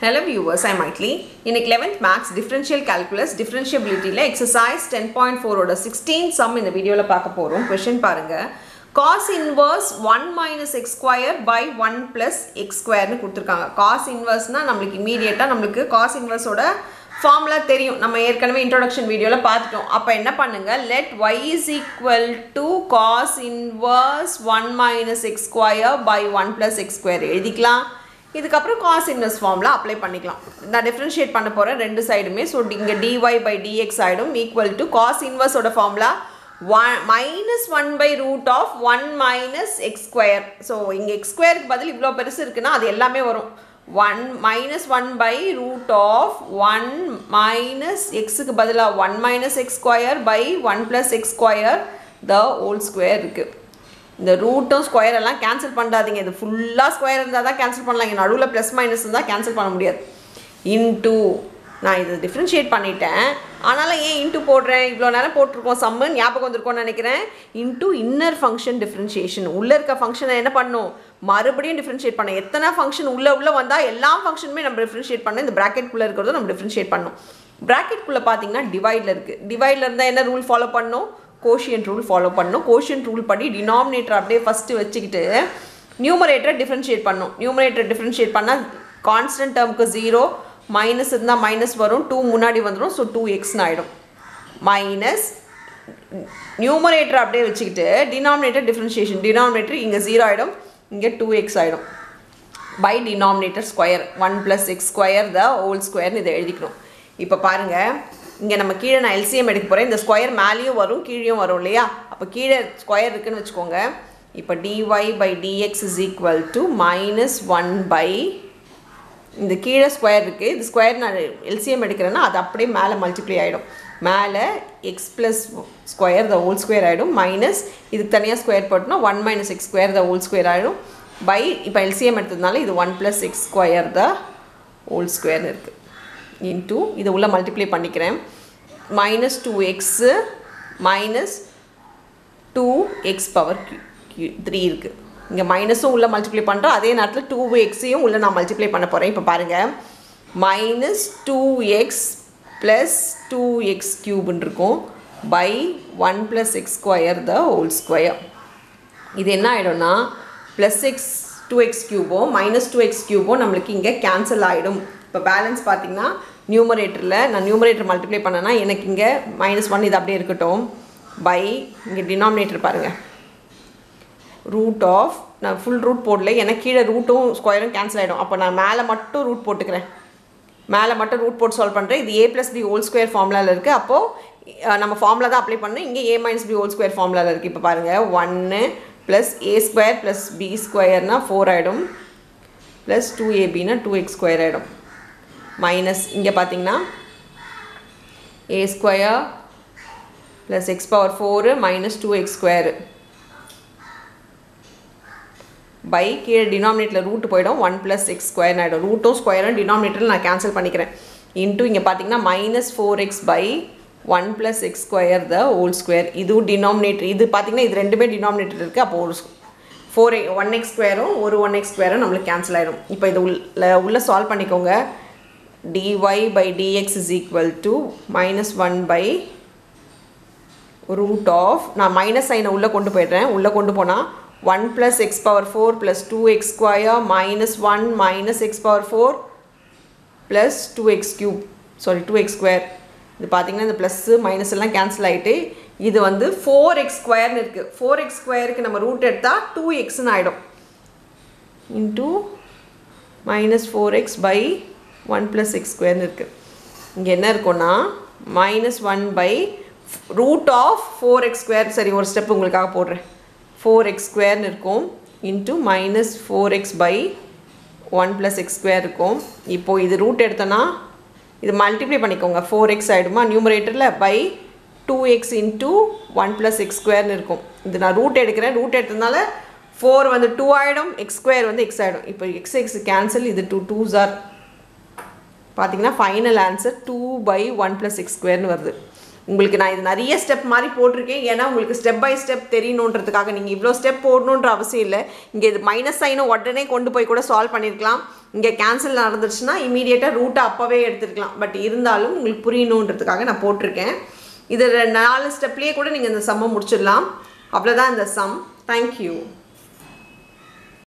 Hello viewers I மைட்லி இன்னைக்கு eleventh maths differential calculus டிஃப்ரென்ஷியபிலிட்டியில் எக்ஸசைஸ் டென் பாயிண்ட் ஃபோரோட சிக்ஸ்டீன் சம் இந்த வீடியோவில் பார்க்க போகிறோம் கொஷின் பாருங்கள் cos inverse one minus x square by one plus x ஸ்கொயர்னு கொடுத்துருக்காங்க காஸ் இன்வர்ஸ்னால் நம்மளுக்கு இமீடியட்டாக நம்மளுக்கு காஸ் இன்வர்ஸோட ஃபார்முலா தெரியும் நம்ம ஏற்கனவே இன்ட்ரோடக்ஷன் வீடியோவில் பார்த்துட்டோம் அப்போ என்ன பண்ணுங்கள் let y is equal to cos inverse one minus x square by one plus x square எழுதிக்கலாம் இதுக்கப்புறம் காஸ் இன்வெஸ் ஃபார்மில் அப்ளை பண்ணிக்கலாம். நான் டிஃப்ரென்ஷியேட் பண்ண போகிறேன் ரெண்டு சைடுமே ஸோ இங்கே டிஒய் பை டிஎக்ஸ் ஆகிடும் equal to cos இன்வெர்ஸோட formula one minus one by root of one minus x square so இங்கே எக்ஸ் ஸ்கொயருக்கு பதில் இவ்வளோ பெருசு இருக்குன்னா அது எல்லாமே வரும். One minus one by root of one minus எக்ஸுக்கு பதிலாக one minus x square by one plus x square the whole square இருக்குது இந்த ரூட்டும் ஸ்கொயர் எல்லாம் கேன்சல் பண்ணாதீங்க. இது ஃபுல்லாக ஸ்கொயர் இருந்தால் தான் கேன்சல் பண்ணலாம். இங்கே நடுவில் ப்ளஸ் மைனஸ் இருந்தால் கேன்சல் பண்ண முடியாது. இன்டூ நான் இதை டிஃப்ரென்ஷியேட் பண்ணிட்டேன். ஆனாலும் ஏன் இன்ட்டு போடுறேன்? இவ்வளோ நேரம் போட்டிருக்கோம். சம்மு ஞாபகம் வந்திருக்கோம்னு நினைக்கிறேன். இன்டூ இன்னர் ஃபங்க்ஷன் டிஃப்ரென்ஷியேஷன் உள்ளே இருக்க ஃபங்க்ஷனை என்ன பண்ணும்? மறுபடியும் டிஃப்ரென்ஷியேட் பண்ண. எத்தனை ஃபங்க்ஷன் உள்ளே உள்ளே வந்தால் எல்லா ஃபங்க்ஷனுமே நம்ம டிஃப்ரென்ஷியேட் பண்ணணும் இந்த ப்ராக்கெட்குள்ளே இருக்கிறதும் நம்ம டிஃப்ரென்ஷியேட் பண்ணணும் ப்ராக்கெட்குள்ளே பார்த்தீங்கன்னா டிவைடில் இருக்குது டிவைடில் இருந்தால் என்ன ரூல் ஃபாலோ பண்ணணும் கோஷியன் ரூல் ஃபாலோ பண்ணணும் கோஷியன் ரூல் படி டினாமினேட்டர் அப்படியே ஃபஸ்ட்டு வச்சுக்கிட்டு நியூமரேட்டரை டிஃப்ரென்ஷியேட் பண்ணும். நியூமரேட்டர் டிஃப்ரென்ஷியேட் பண்ணால் கான்ஸ்டன்ட் டேர்முக்கு ஜீரோ மைனஸ் இருந்தால் மைனஸ் வரும் டூ முன்னாடி வந்துடும் ஸோ டூ எக்ஸ்னு ஆகிடும் மைனஸ் நியூமரேட்டர் அப்படியே வச்சுக்கிட்டு டினாமினேட்டர் டிஃப்ரென்ஷியேஷன் டினாமினேட்டர் இங்கே ஜீரோ ஆகிடும் இங்கே டூ எக்ஸ் ஆகிடும் by denominator square one plus x square the whole ஸ்கொயர்னு இதை எழுதிக்கணும். இப்போ பாருங்கள் இங்கே நம்ம கீழே நான் எல்சிஎம் எடுக்க போகிறேன் இந்த ஸ்கொயர் மேலேயும் வரும் கீழேயும் வரும் இல்லையா? அப்போ கீழே ஸ்கொயர் இருக்குன்னு வச்சுக்கோங்க. இப்போ dy by dx is equal to minus one by இந்த கீழே ஸ்கொயர் இருக்குது இது ஸ்கொயர் நான் எல்சிஎம் எடுக்கிறேன்னா அது அப்படியே மேலே மல்டிப்ளை ஆகிடும் மேலே x plus square the whole square ஆகிடும் மைனஸ் இதுக்கு தனியாக ஸ்கொயர் போட்டோம்னா one minus x square the whole square ஆகிடும் பை இப்போ எல்சிஎம் எடுத்ததுனால இது one plus x square the whole ஸ்கொயர்னு இருக்குது இன்ட்டு இதை உள்ளே மல்டிப்ளை பண்ணிக்கிறேன். Minus two x minus two x power three இருக்குது இங்கே மைனஸும் உள்ளே மல்டிப்ளை பண்ணுறோம் அதே நேரத்தில் டூ எக்ஸையும் உள்ளே நான் மல்டிப்ளை பண்ண போகிறேன் இப்போ பாருங்கள் minus two x plus two X க்யூப்னு இருக்கும். By one plus x square the whole square இது என்ன ஆகிடும்னா ப்ளஸ் எக்ஸ் டூ எக்ஸ் க்யூபோ மைனஸ் டூ எக்ஸ் க்யூபோ நம்மளுக்கு இங்கே கேன்சல் ஆகிடும் இப்போ பேலன்ஸ் பார்த்தீங்கன்னா நியூமரேட்டரில் நான் நியூமரேட்டர் மல்டிப்ளை பண்ணேன்னா எனக்கு இங்கே மைனஸ் ஒன் இது அப்படியே இருக்கட்டும். பை இங்கே டினாமினேட்டர் பாருங்கள் ரூட் ஆஃப் நான் ஃபுல் ரூட் போடல. எனக்கு கீழே ரூட்டும் ஸ்கொயரும் கேன்சல் ஆகிடும் அப்போ நான் மேலே மட்டும் ரூட் போட்டுக்கிறேன். மேலே மட்டும் ரூட் போட்டு சால்வ் பண்ணுறேன் இது A plus B whole square ஃபார்முலாவில் இருக்குது அப்போது நம்ம ஃபார்முலா தான் அப்ளை பண்ணணும். இங்கே A minus B whole square ஃபார்முலாவில் இருக்குது இப்போ பாருங்கள் ஒன்று plus A square plus B ஸ்கொயர்னால் four ஆகிடும் ப்ளஸ் டூ ஏபின்னா டூ எக்ஸ் ஸ்கொயர் ஆகிடும் மைனஸ் இங்கே பார்த்தீங்கன்னா A square plus x power four minus two x square by கீழே டினாமினேட்டில் ரூட் போயிடும். ஒன் ப்ளஸ் எக்ஸ் ஸ்கொயர் ஆகிடும் ரூட்டும் ஸ்கொயரும் டினாமினேட்டரில் நான் கேன்சல் பண்ணிக்கிறேன். இன்ட்டு இங்கே பார்த்தீங்கன்னா minus four x by one plus x square the whole square இதுவும் டினாமினேட்டர் இது பார்த்தீங்கன்னா இது ரெண்டுமே டினாமினேட்டர் இருக்குது அப்போ ஒரு ஃபோர் ஒன் எக்ஸ் ஸ்கொயரும் ஒரு ஒன் எக்ஸ் ஸ்கொயரும் நம்மளுக்கு கேன்சல் ஆகிடும் இப்போ இது உள்ள உள்ளே சால்வ் பண்ணிக்கோங்க. Dy by dx is equal to minus 1 by root of நான் மைனஸ் சைனை உள்ளே கொண்டு போயிடுறேன். உள்ளே கொண்டு போனால் one plus x power four plus two square minus minus one minus x power four plus two x cube sorry two இது பார்த்தீங்கன்னா இந்த ப்ளஸ்ஸு மைனஸ் எல்லாம் கேன்சல் ஆகிட்டு இது வந்து ஃபோர் எக்ஸ் ஸ்கொயர்னு இருக்குது ஃபோர் எக்ஸ் ஸ்கொயருக்கு நம்ம ரூட் எடுத்தால் டூ எக்ஸ்னு ஆகிடும் into minus four x by one plus x ஸ்கொயர்னு இருக்குது இங்கே என்ன இருக்கும்னா minus one by root of four x square சரி ஒரு ஸ்டெப் உங்களுக்காக போடுறேன். ஃபோர் எக்ஸ் ஸ்கொயர்னு இருக்கும். Into minus four x by one plus x square இருக்கும். இப்போது இது ரூட் எடுத்தோன்னா இது மல்டிப்ளை பண்ணிக்கோங்க. ஃபோர் எக்ஸ் ஆகிடுமா நியூமரேட்டரில் by two x into one plus x ஸ்கொயர்னு இருக்கும். இது நான் ரூட் எடுக்கிறேன். ரூட் எடுத்ததுனால ஃபோர் வந்து டூ ஆகிடும் எக்ஸ் ஸ்கொயர் வந்து எக்ஸ் ஆகிடும் இப்போ எக்ஸ் எக்ஸ் கேன்சல் இது டூ டூஸ் ஆர் பார்த்தீங்கன்னா final answer two by one plus x ஸ்கொயர்னு வருது. உங்களுக்கு நான் இது நிறைய ஸ்டெப் மாதிரி போட்டிருக்கேன். ஏன்னா உங்களுக்கு ஸ்டெப் பை ஸ்டெப் தெரியணுன்றதுக்காக நீங்கள் இவ்வளோ ஸ்டெப் போடணுன்ற அவசியம் இல்லை. இங்கே இது மைனஸ் சைனை உடனே கொண்டு போய் கூட சால்வ் பண்ணியிருக்கலாம் இங்கே கேன்சல் நடந்துருச்சுன்னா இமீடியட்டாக ரூட்டை அப்போவே எடுத்துருக்கலாம். பட் இருந்தாலும் உங்களுக்கு புரியணுன்றதுக்காக நான் போட்டிருக்கேன். இது நாலு ஸ்டெப்லேயே கூட நீங்கள் இந்த சம்மை முடிச்சிடலாம். அவ்வளோதான் இந்த சம் தேங்க்யூ